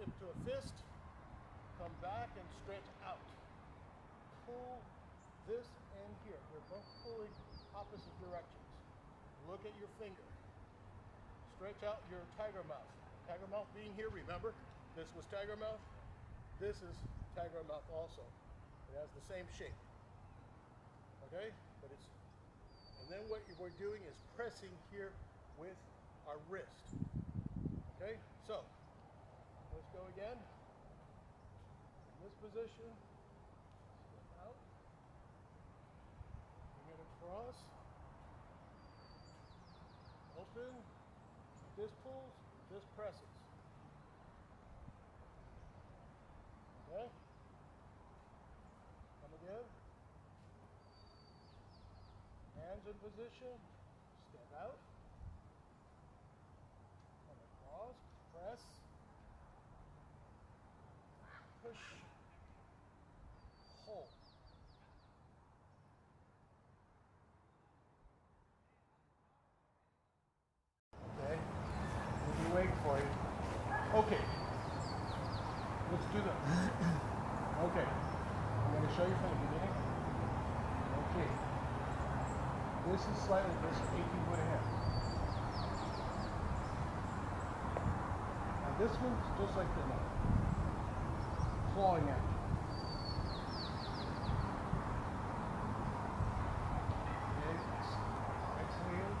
into a fist. Come back and stretch out. Pull this and here. They're both pulling opposite directions. Look at your finger. Stretch out your tiger mouth. Tiger mouth being here, remember, this was tiger mouth. This is tiger mouth also. It has the same shape. Okay? But it's, and then what we're doing is pressing here with our wrist. Okay? So, let's go again. In this position, step out. Bring it across. Open. This pulls, this presses. Okay? Come again. Hands in position. Step out. Come across. Press. Push. Hold. Okay. We'll be waiting for you. Okay. Let's do that. Okay. I'm going to show you from the beginning. Okay. This is slightly, this is 18 foot ahead. Now this one's just like the knife. Clawing at you. Okay. Exhale.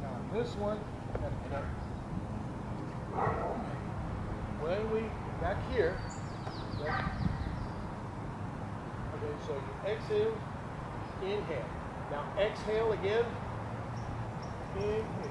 Now this one, when we back here, okay, okay, so you exhale, inhale. Now exhale again, inhale,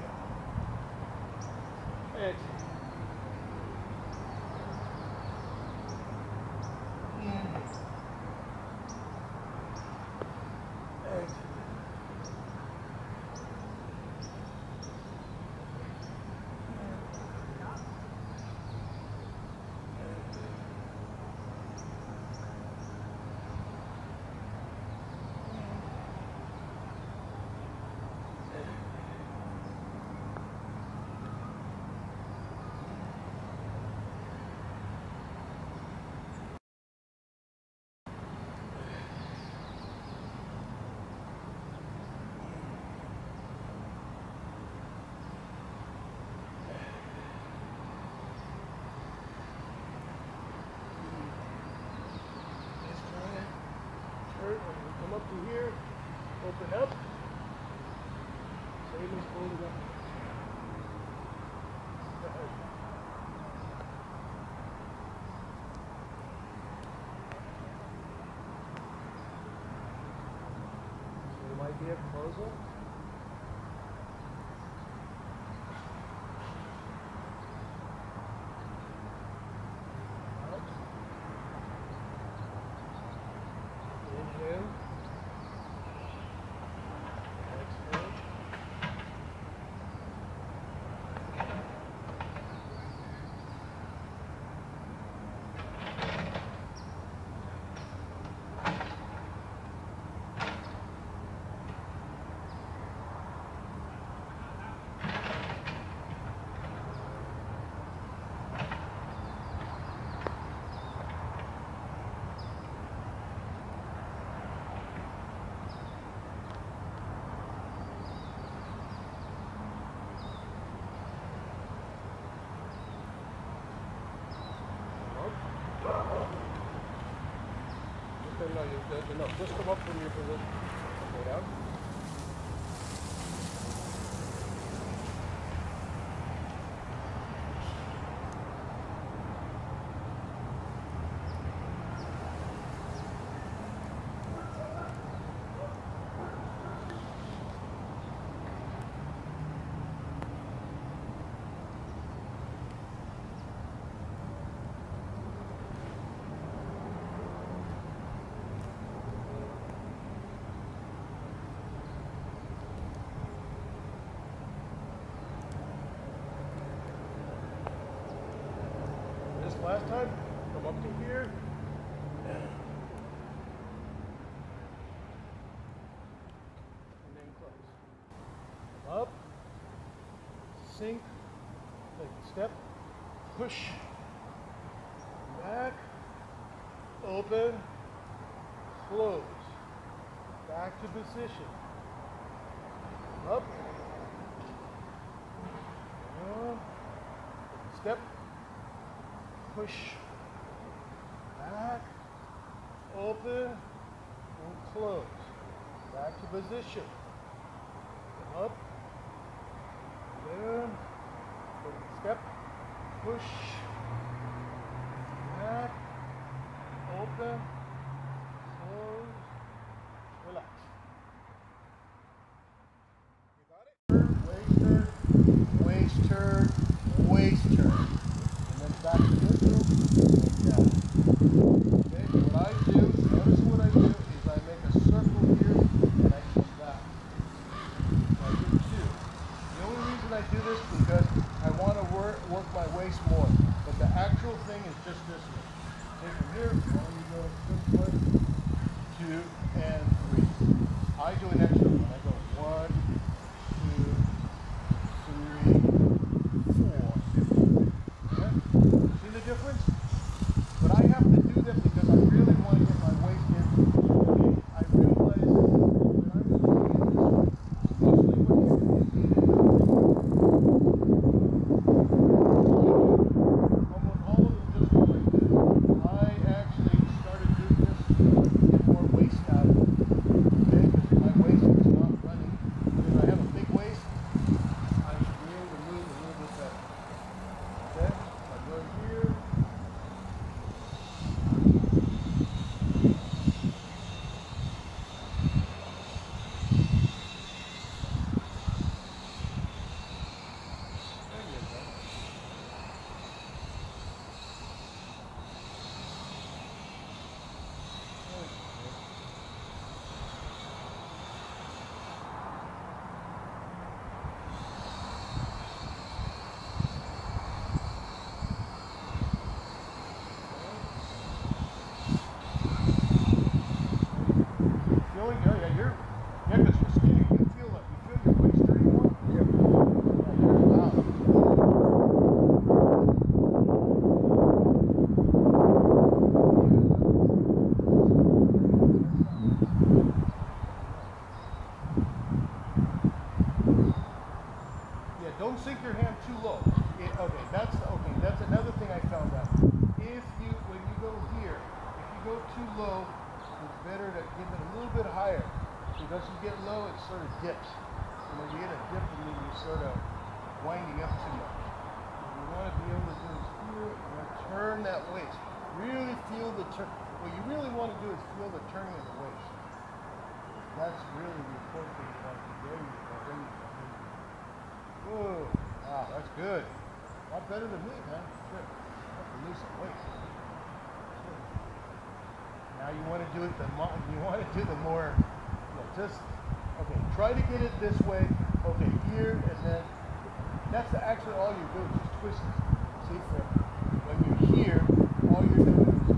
no, just come up from your position. Go down. This last time, come up to here. And then close. Up. Sink. Take a step. Push. Back. Open. Close. Back to position. Up. Down. Step push back, open, and close. Back to position. Up, down, step, push, back, open, close, relax. You got it? Waist turn, waist turn, waist turn. And then back to neutral, sink your hand too low. It, okay, that's okay. That's another thing I found out. If you when you go here, if you go too low, it's better to give it a little bit higher. Because you get low, it sort of dips. And when you get a dip, and then you're sort of winding up too much. What you want to be able to do is here and turn that waist. Really feel the turn. What you really want to do is feel the turning of the waist. That's really the important thing. There you go. Whoa. Wow, that's good. A lot better than me, man. Good. I have to lose some weight. Now you want to do it the mo- you want to do the more yeah, just okay, try to get it this way. Okay, here and then that's actually all you do. just twist it. See when you're here, all you're doing is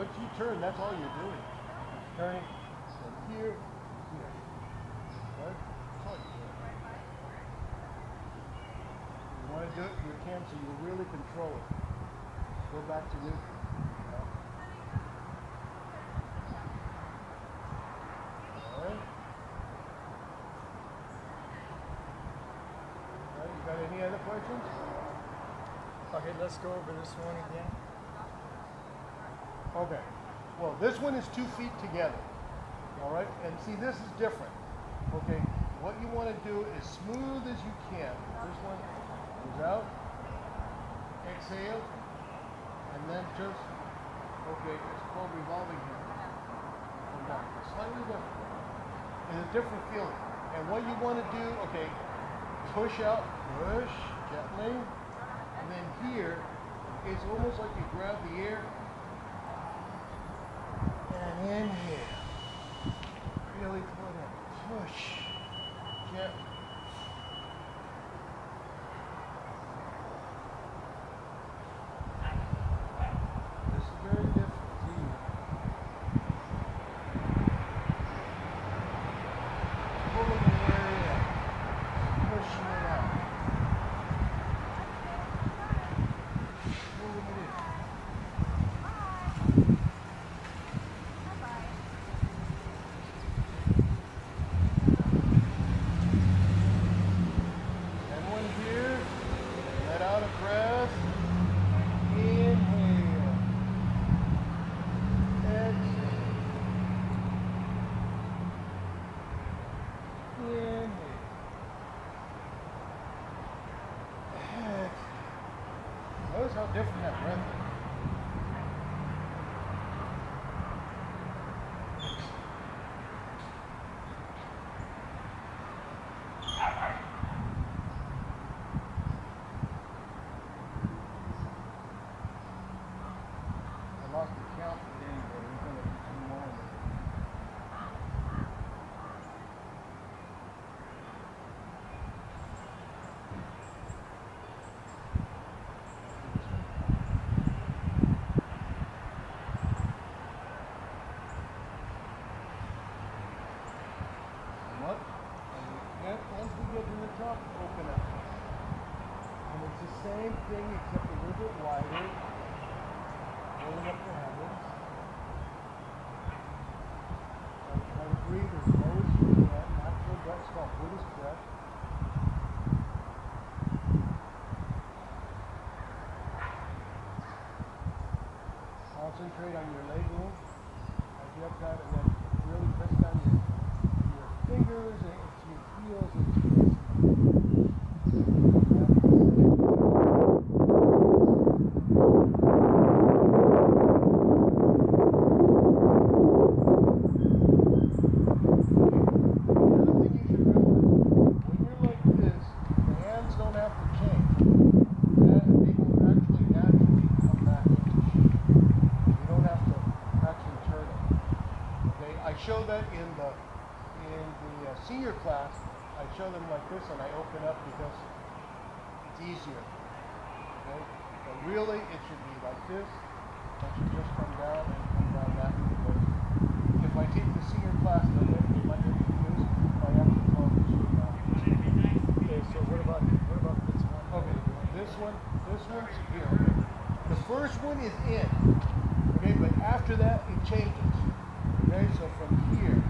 Once you turn, that's all you're doing. Turning from here here. You want to do it in your cam so you really control it. Go back to neutral. Got any other questions? Okay, let's go over this one again. Okay. Well, this one is two feet together. All right. And see, this is different. Okay. What you want to do is smooth as you can. This one goes out. Exhale. And then just, okay, it's called revolving here. Come back. Slightly different. It's a different feeling. And what you want to do, okay, push out, push gently. And then here, it's almost like you grab the air and inhale. Really put in. Push. Gently. I show that in the in the uh, senior class. I show them like this, and I open up because it's easier. Okay, but really it should be like this. That should just come down and come down that. Because if I take the senior class, then it might get confused. I have to call the shoot now. Okay, so what about what about this one? Okay, this one, this one's here. The first one is in. Okay, but after that it changes. Okay, so from here,